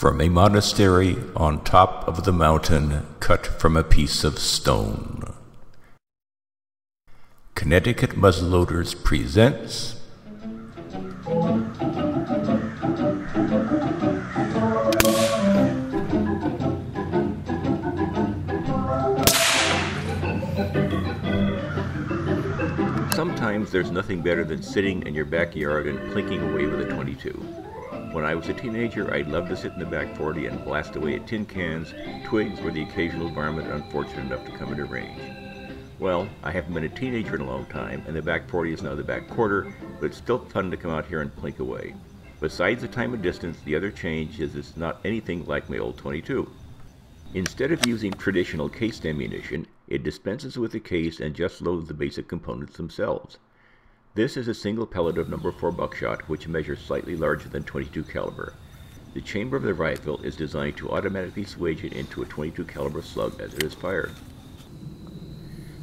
from a monastery on top of the mountain cut from a piece of stone. Connecticut Muzzleloaders presents Sometimes there's nothing better than sitting in your backyard and plinking away with a 22. When I was a teenager, I'd love to sit in the back 40 and blast away at tin cans, twigs, or the occasional varmint unfortunate enough to come into range. Well, I haven't been a teenager in a long time, and the back 40 is now the back quarter, but it's still fun to come out here and plink away. Besides the time and distance, the other change is it's not anything like my old 22. Instead of using traditional cased ammunition, it dispenses with the case and just loads the basic components themselves. This is a single pellet of number 4 buckshot which measures slightly larger than 22 caliber. The chamber of the rifle is designed to automatically swage it into a 22 caliber slug as it is fired.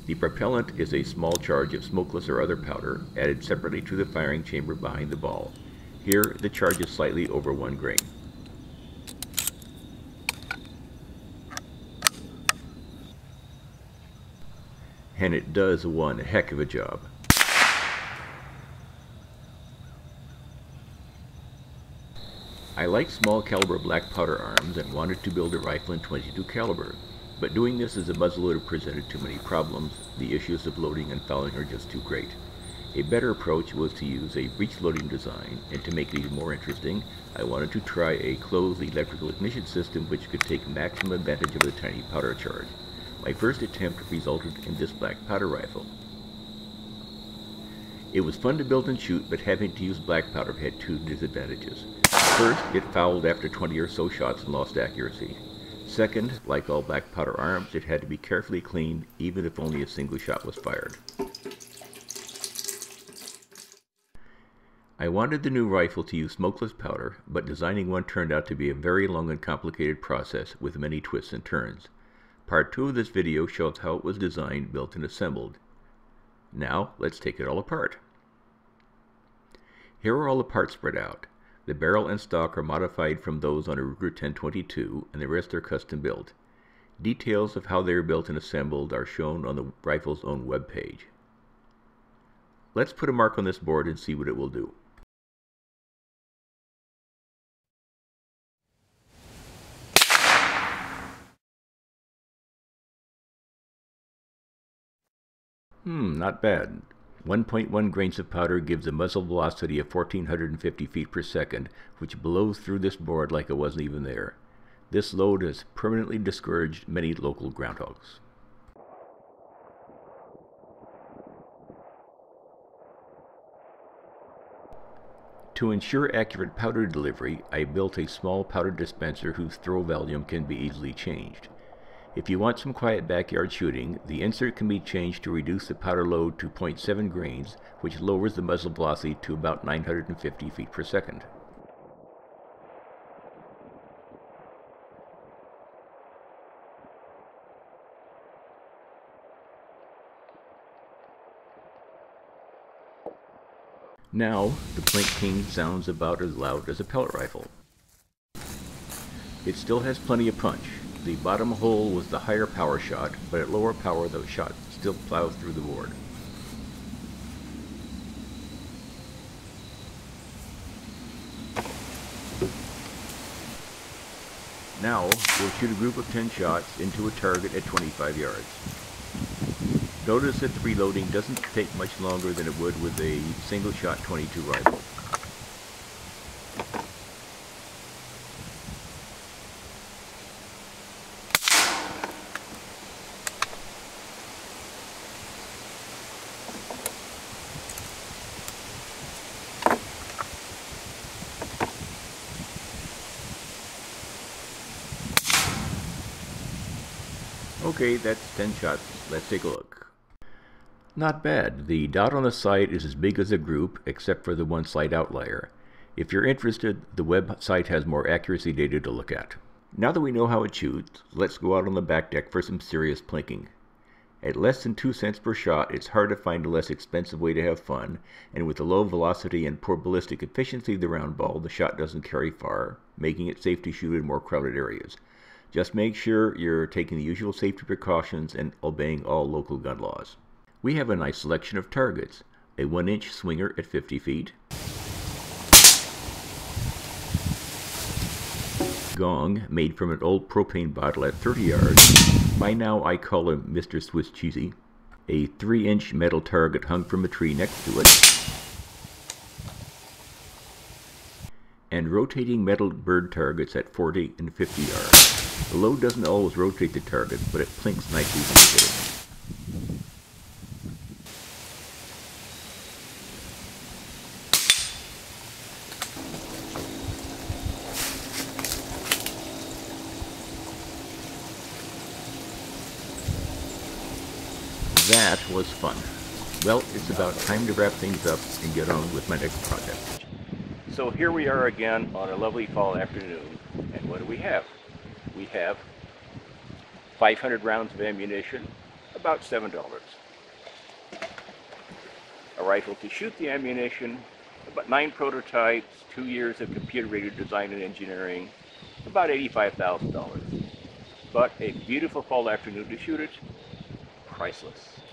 The propellant is a small charge of smokeless or other powder added separately to the firing chamber behind the ball. Here, the charge is slightly over 1 grain. and it does one heck of a job. Like small caliber black powder arms and wanted to build a rifle in 22 caliber, but doing this as a muzzleloader presented too many problems. The issues of loading and fouling are just too great. A better approach was to use a breech loading design, and to make it even more interesting, I wanted to try a closed electrical ignition system which could take maximum advantage of the tiny powder charge. My first attempt resulted in this black powder rifle. It was fun to build and shoot, but having to use black powder had two disadvantages. First, it fouled after 20 or so shots and lost accuracy. Second, like all black powder arms, it had to be carefully cleaned even if only a single shot was fired. I wanted the new rifle to use smokeless powder, but designing one turned out to be a very long and complicated process with many twists and turns. Part 2 of this video shows how it was designed, built, and assembled. Now, let's take it all apart. Here are all the parts spread out. The barrel and stock are modified from those on a Ruger 1022, and the rest are custom built. Details of how they are built and assembled are shown on the rifle's own web page. Let's put a mark on this board and see what it will do. Hmm, not bad. 1.1 grains of powder gives a muzzle velocity of 1450 feet per second, which blows through this board like it wasn't even there. This load has permanently discouraged many local groundhogs. To ensure accurate powder delivery, I built a small powder dispenser whose throw volume can be easily changed. If you want some quiet backyard shooting, the insert can be changed to reduce the powder load to 0.7 grains, which lowers the muzzle velocity to about 950 feet per second. Now, the Plink King sounds about as loud as a pellet rifle. It still has plenty of punch, the bottom hole was the higher power shot, but at lower power the shot still plows through the board. Now, we'll shoot a group of 10 shots into a target at 25 yards. Notice that the reloading doesn't take much longer than it would with a single shot 22 rifle. Okay, that's 10 shots. Let's take a look. Not bad. The dot on the sight is as big as the group, except for the one slight outlier. If you're interested, the website has more accuracy data to look at. Now that we know how it shoots, let's go out on the back deck for some serious plinking. At less than 2 cents per shot, it's hard to find a less expensive way to have fun, and with the low velocity and poor ballistic efficiency of the round ball, the shot doesn't carry far, making it safe to shoot in more crowded areas. Just make sure you're taking the usual safety precautions and obeying all local gun laws. We have a nice selection of targets. A 1 inch swinger at 50 feet, gong made from an old propane bottle at 30 yards. By now I call him Mr. Swiss Cheesy. A 3 inch metal target hung from a tree next to it. And rotating metal bird targets at 40 and 50 yards. The load doesn't always rotate the target, but it plinks nicely you hit it. That was fun. Well, it's about time to wrap things up and get on with my next project. So here we are again on a lovely fall afternoon, and what do we have? We have 500 rounds of ammunition, about $7. A rifle to shoot the ammunition, about nine prototypes, two years of computer-aided design and engineering, about $85,000. But a beautiful fall afternoon to shoot it, priceless.